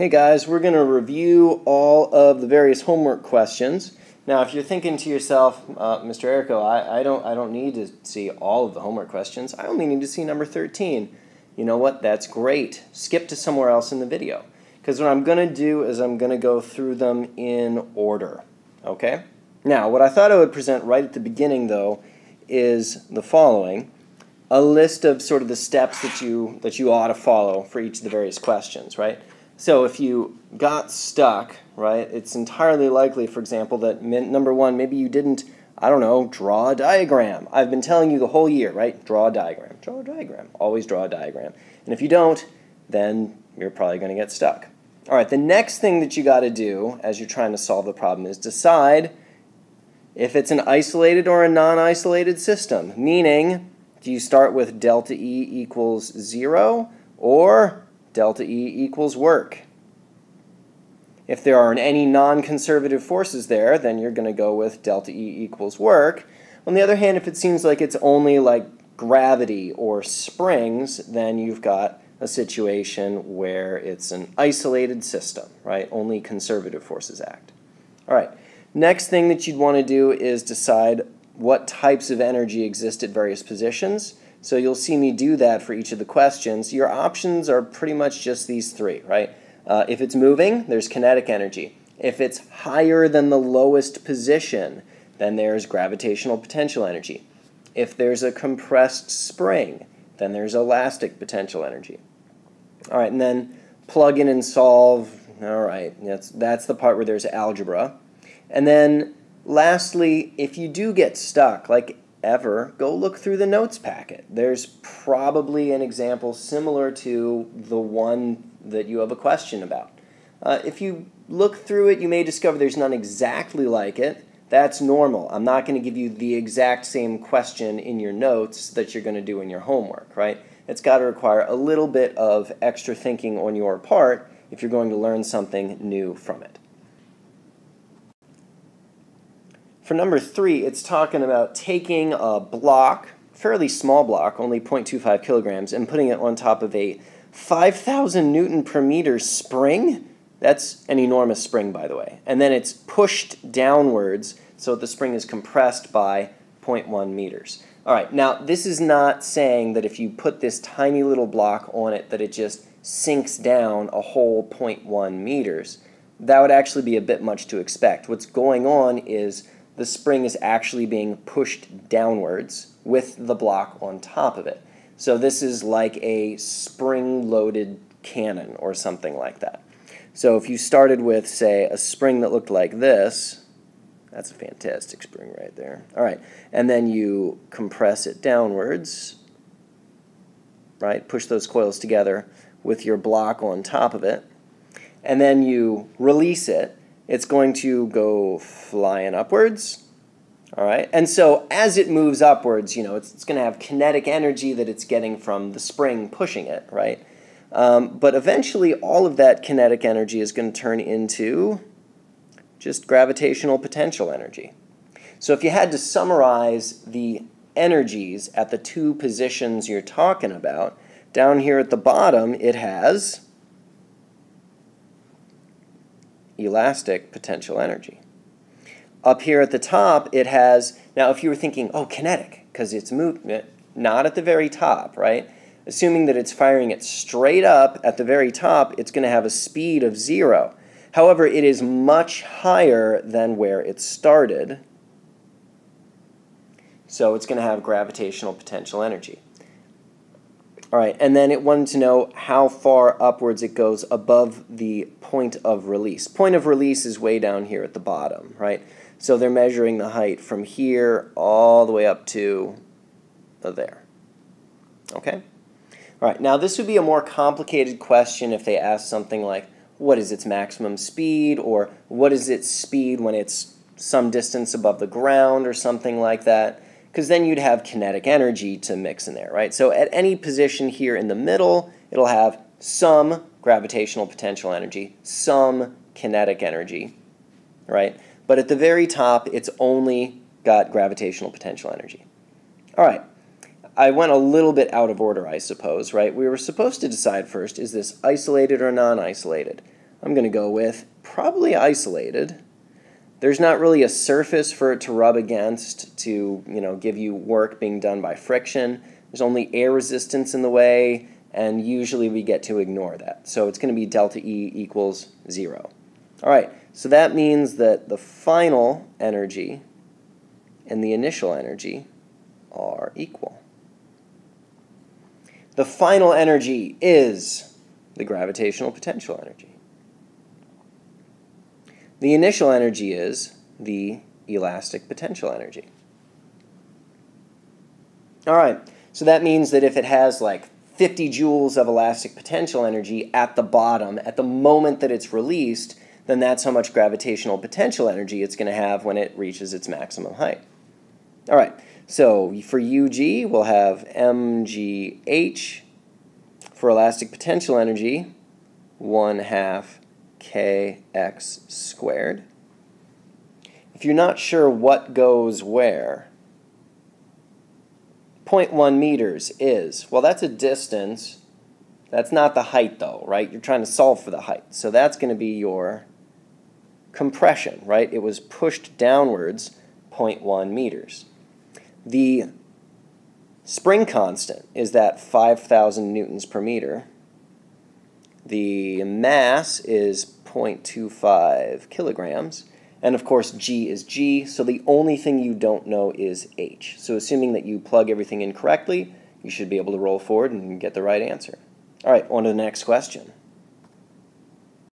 Hey guys, we're going to review all of the various homework questions. Now, if you're thinking to yourself, uh, Mr. Arico, I, I, don't, I don't need to see all of the homework questions. I only need to see number 13. You know what? That's great. Skip to somewhere else in the video. Because what I'm going to do is I'm going to go through them in order. Okay? Now, what I thought I would present right at the beginning, though, is the following. A list of sort of the steps that you, that you ought to follow for each of the various questions, right? So if you got stuck, right, it's entirely likely, for example, that number one, maybe you didn't, I don't know, draw a diagram. I've been telling you the whole year, right? Draw a diagram. Draw a diagram. Always draw a diagram. And if you don't, then you're probably going to get stuck. All right, the next thing that you got to do as you're trying to solve the problem is decide if it's an isolated or a non-isolated system, meaning do you start with delta E equals 0 or delta E equals work. If there aren't any non-conservative forces there, then you're going to go with delta E equals work. On the other hand, if it seems like it's only like gravity or springs, then you've got a situation where it's an isolated system, right? Only conservative forces act. All right. Next thing that you'd want to do is decide what types of energy exist at various positions. So you'll see me do that for each of the questions. Your options are pretty much just these three, right? Uh, if it's moving, there's kinetic energy. If it's higher than the lowest position, then there's gravitational potential energy. If there's a compressed spring, then there's elastic potential energy. All right, and then plug in and solve. All right, that's, that's the part where there's algebra. And then lastly, if you do get stuck, like ever, go look through the notes packet. There's probably an example similar to the one that you have a question about. Uh, if you look through it, you may discover there's none exactly like it. That's normal. I'm not going to give you the exact same question in your notes that you're going to do in your homework, right? It's got to require a little bit of extra thinking on your part if you're going to learn something new from it. For number three, it's talking about taking a block, fairly small block, only 0.25 kilograms, and putting it on top of a 5,000 newton per meter spring. That's an enormous spring, by the way. And then it's pushed downwards, so the spring is compressed by 0.1 meters. All right, now this is not saying that if you put this tiny little block on it that it just sinks down a whole 0.1 meters. That would actually be a bit much to expect. What's going on is the spring is actually being pushed downwards with the block on top of it. So this is like a spring-loaded cannon or something like that. So if you started with, say, a spring that looked like this, that's a fantastic spring right there. All right, and then you compress it downwards, right? Push those coils together with your block on top of it, and then you release it, it's going to go flying upwards. All right, and so as it moves upwards, you know, it's, it's going to have kinetic energy that it's getting from the spring pushing it, right? Um, but eventually, all of that kinetic energy is going to turn into just gravitational potential energy. So if you had to summarize the energies at the two positions you're talking about, down here at the bottom, it has elastic potential energy. Up here at the top, it has, now if you were thinking, oh, kinetic, because it's movement, not at the very top, right? Assuming that it's firing it straight up at the very top, it's going to have a speed of zero. However, it is much higher than where it started, so it's going to have gravitational potential energy. All right, and then it wanted to know how far upwards it goes above the point of release. Point of release is way down here at the bottom, right? So they're measuring the height from here all the way up to there. Okay? All right, now this would be a more complicated question if they asked something like, what is its maximum speed, or what is its speed when it's some distance above the ground, or something like that because then you'd have kinetic energy to mix in there, right? So at any position here in the middle, it'll have some gravitational potential energy, some kinetic energy, right? But at the very top, it's only got gravitational potential energy. All right, I went a little bit out of order, I suppose, right? We were supposed to decide first, is this isolated or non-isolated? I'm going to go with probably isolated. There's not really a surface for it to rub against to you know give you work being done by friction. There's only air resistance in the way, and usually we get to ignore that. So it's going to be delta E equals 0. All right, so that means that the final energy and the initial energy are equal. The final energy is the gravitational potential energy. The initial energy is the elastic potential energy. All right, so that means that if it has like 50 joules of elastic potential energy at the bottom, at the moment that it's released, then that's how much gravitational potential energy it's going to have when it reaches its maximum height. All right, so for UG, we'll have mgh for elastic potential energy, 1 half kx squared. If you're not sure what goes where, 0.1 meters is, well, that's a distance. That's not the height, though, right? You're trying to solve for the height. So that's going to be your compression, right? It was pushed downwards 0.1 meters. The spring constant is that 5,000 newtons per meter. The mass is 0.25 kilograms. And of course, G is G, so the only thing you don't know is H. So assuming that you plug everything in correctly, you should be able to roll forward and get the right answer. All right, on to the next question.